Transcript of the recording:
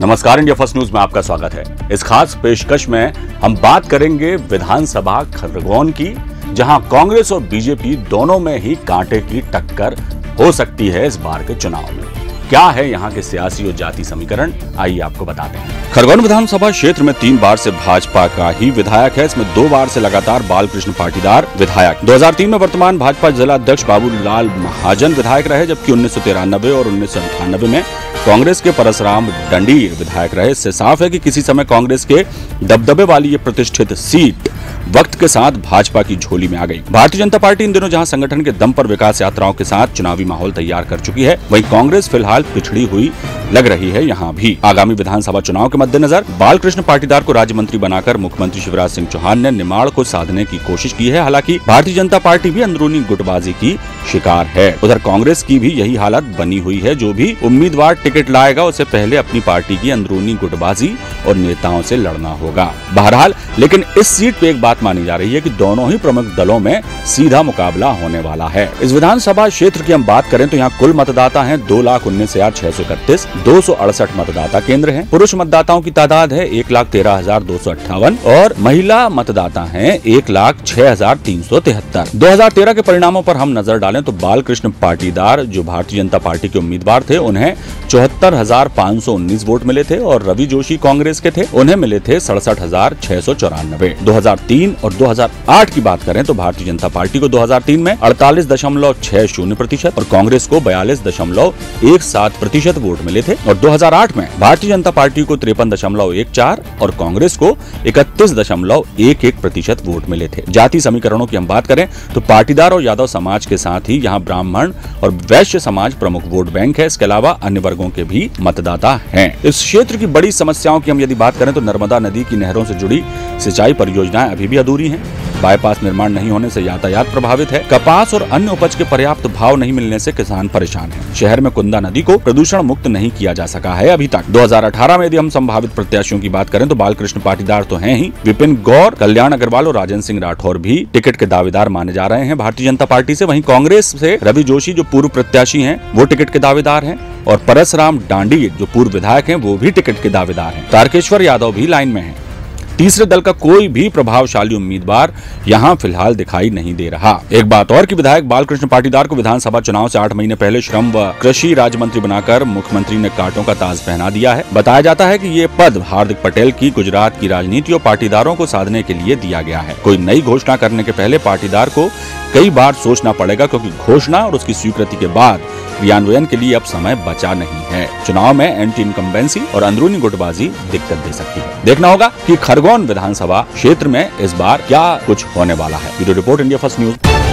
नमस्कार, India first news में आपका स्वागत है। इस खास पेशकश में हम बात करेंगे विधानसभा खरगोन की, जहाँ कांग्रेस और बीजेपी दोनों में ही कांटे की टक्कर हो सकती है इस बार के चुनाव में। क्या है यहाँ के सियासी और जाति समीकरण? आइए आपको बताते हैं। खरगोन विधानसभा क्षेत्र में तीन बार से भाजपा का ही विधायक है। इसमें दो बार से लगातार बालकृष्ण पाटीदार विधायक। 2003 में वर्तमान भाजपा जिला अध्यक्ष बाबूलाल महाजन विधायक रहे, जबकि उन्नीस सौ तिरानबे और उन्नीस में कांग्रेस के परसराम डंडी विधायक रहे। इससे साफ़ है कि किसी समय कांग्रेस के दबदबे वाली ये प्रतिष्ठित सीट वक्त के साथ भाजपा की झोली में आ गई। भारतीय जनता पार्टी इन दिनों जहाँ संगठन के दम पर विकास यात्राओं के साथ चुनावी माहौल तैयार कर चुकी है, वहीं कांग्रेस फ़िलहाल पिछड़ी हुई लग रही है यहाँ भी। आगामी विधानसभा चुनाव के मद्देनजर बालकृष्ण पाटीदार को राज्य मंत्री बनाकर मुख्यमंत्री शिवराज सिंह चौहान ने निमाड़ को साधने की कोशिश की है। हालाँकि भारतीय जनता पार्टी भी अंदरूनी गुटबाजी की शिकार है। उधर कांग्रेस की भी यही हालत बनी हुई है, जो भी उम्मीदवार टिकट लाएगा उसे पहले अपनी पार्टी की अंदरूनी गुटबाजी और नेताओं से लड़ना होगा। बहरहाल, लेकिन इस सीट पे एक बात मानी जा रही है कि दोनों ही प्रमुख दलों में सीधा मुकाबला होने वाला है। इस विधानसभा क्षेत्र की हम बात करें तो यहाँ कुल मतदाता है दो लाख उन्नीस हज़ार छह सौ इकतीस, दो सौ अड़सठ मतदाता केंद्र है। पुरुष मतदाताओं की तादाद है एक लाख तेरह हज़ार दो सौ अट्ठावन और महिला मतदाता है एक लाख छह हज़ार तीन सौ तिहत्तर। दो हज़ार तेरह के परिणामों पर हम नज़र डालें तो बालकृष्ण पाटीदार, जो भारतीय जनता पार्टी के उम्मीदवार थे, उन्हें चौहत्तर हज़ार पाँच सौ उन्नीस वोट मिले थे और रवि जोशी कांग्रेस के थे। उन्हें मिले थे सड़सठ हज़ार छह सौ चौरानबे। दो हज़ार तीन और 2008 की बात करें तो भारतीय जनता पार्टी को 2003 में अड़तालीस दशमलव छह शून्य प्रतिशत और कांग्रेस को बयालीस दशमलव एक सात प्रतिशत वोट मिले थे। और 2008 में भारतीय जनता पार्टी को तिरपन दशमलव एक चार और कांग्रेस को इकतीस दशमलव एक एक प्रतिशत वोट मिले थे। जाति समीकरणों की हम बात करें तो पाटीदार और यादव समाज के साथ ही यहाँ ब्राह्मण और वैश्य समाज प्रमुख वोट बैंक है। इसके अलावा अन्य वर्गों के भी मतदाता हैं। इस क्षेत्र की बड़ी समस्याओं की हम यदि बात करें तो नर्मदा नदी की नहरों से जुड़ी सिंचाई परियोजनाएँ अभी भी अधूरी हैं। बाईपास निर्माण नहीं होने से यातायात प्रभावित है। कपास और अन्य उपज के पर्याप्त भाव नहीं मिलने से किसान परेशान हैं। शहर में कुंदा नदी को प्रदूषण मुक्त नहीं किया जा सका है अभी तक। 2018 में यदि हम संभावित प्रत्याशियों की बात करें तो बालकृष्ण पाटीदार तो हैं ही। विपिन गौर, कल्याण अग्रवाल और राजेंद्र सिंह राठौर भी टिकट के दावेदार माने जा रहे हैं। भारतीय जनता पार्टी ऐसी वही कांग्रेस ऐसी रवि जोशी जो पूर्व प्रत्याशी है, वो टिकट के दावेदार हैं। और परसराम डांडी, जो पूर्व विधायक हैं, वो भी टिकट के दावेदार हैं। तारकेश्वर यादव भी लाइन में हैं। तीसरे दल का कोई भी प्रभावशाली उम्मीदवार यहाँ फ़िलहाल दिखाई नहीं दे रहा। एक बात और कि विधायक बालकृष्ण पाटीदार को विधानसभा चुनाव से आठ महीने पहले श्रम व कृषि राज्य मंत्री बनाकर मुख्यमंत्री ने कांटों का ताज पहना दिया है। बताया जाता है की ये पद हार्दिक पटेल की गुजरात की राजनीति और पाटीदारों को साधने के लिए दिया गया है। कोई नई घोषणा करने के पहले पाटीदार को कई बार सोचना पड़ेगा क्योंकि घोषणा और उसकी स्वीकृति के बाद क्रियान्वयन के लिए अब समय बचा नहीं है। चुनाव में एंटी इनकम्बेंसी और अंदरूनी गुटबाजी दिक्कत दे सकती है। देखना होगा कि खरगोन विधानसभा क्षेत्र में इस बार क्या कुछ होने वाला है? Bureau report, India first news.